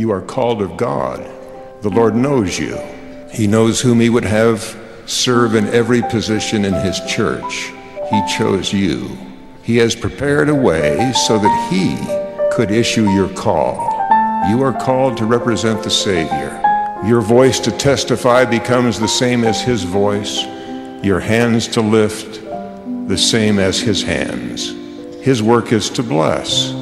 You are called of God. The Lord knows you. He knows whom He would have serve in every position in His church. He chose you. He has prepared a way so that He could issue your call. You are called to represent the Savior. Your voice to testify becomes the same as His voice, your hands to lift, the same as His hands. His work is to bless.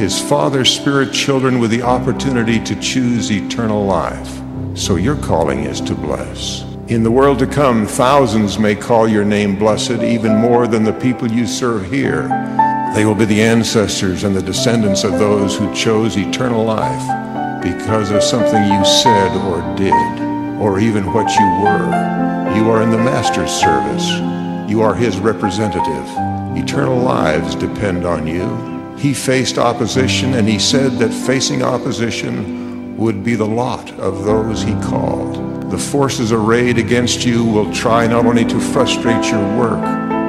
His Father's Spirit children with the opportunity to choose eternal life. So your calling is to bless. In the world to come, thousands may call your name blessed, even more than the people you serve here. They will be the ancestors and the descendants of those who chose eternal life because of something you said or did, or even what you were. You are in the Master's service. You are his representative. Eternal lives depend on you. He faced opposition, and he said that facing opposition would be the lot of those he called. The forces arrayed against you will try not only to frustrate your work,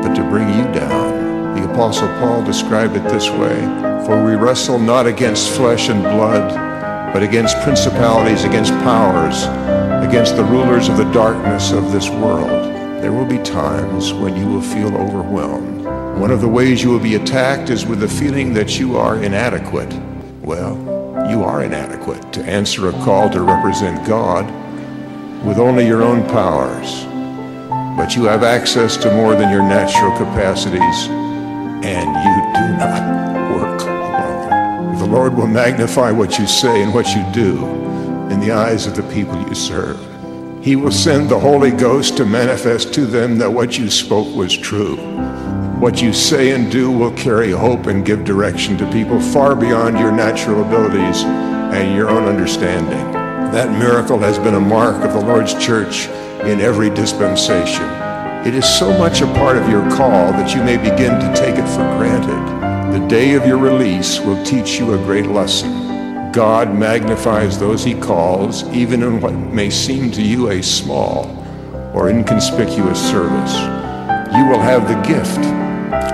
but to bring you down. The Apostle Paul described it this way For we wrestle not against flesh and blood, but against principalities, against powers, against the rulers of the darkness of this world. There will be times when you will feel overwhelmed. One of the ways you will be attacked is with the feeling that you are inadequate. Well, you are inadequate to answer a call to represent God with only your own powers, but you have access to more than your natural capacities, and you do not work alone. The Lord will magnify what you say and what you do in the eyes of the people you serve. He will send the Holy Ghost to manifest to them that what you spoke was true. What you say and do will carry hope and give direction to people far beyond your natural abilities and your own understanding. That miracle has been a mark of the Lord's church in every dispensation. It is so much a part of your call that you may begin to take it for granted. The day of your release will teach you a great lesson. God magnifies those he calls, even in what may seem to you a small or inconspicuous service. You will have the gift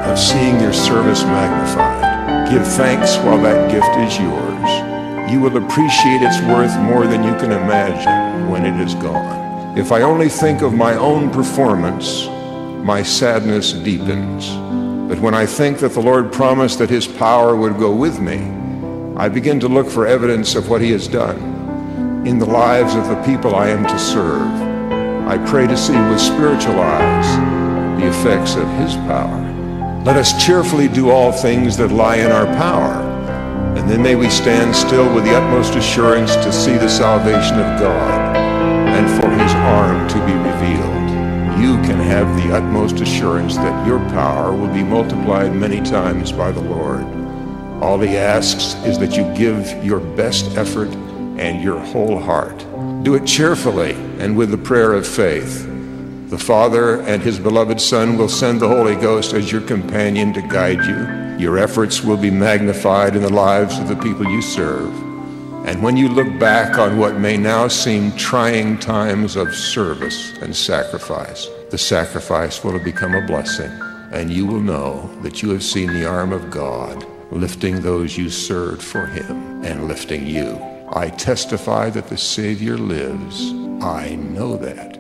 of seeing your service magnified. Give thanks while that gift is yours you will appreciate its worth more than you can imagine when it is gone. If I only think of my own performance, my sadness deepens. But when I think that the Lord promised that His power would go with me, I begin to look for evidence of what He has done in the lives of the people I am to serve. I pray to see with spiritual eyes the effects of His power. Let us cheerfully do all things that lie in our power and then may we stand still with the utmost assurance to see the salvation of God and for his arm to be revealed. You can have the utmost assurance that your power will be multiplied many times by the Lord. All he asks is that you give your best effort and your whole heart. Do it cheerfully and with the prayer of faith. The Father and his beloved Son will send the Holy Ghost as your companion to guide you your efforts will be magnified in the lives of the people you serve. And when you look back on what may now seem trying times of service and sacrifice, the sacrifice will have become a blessing, and you will know that you have seen the arm of God lifting those you served for him and lifting you. I testify that the Savior lives. I know that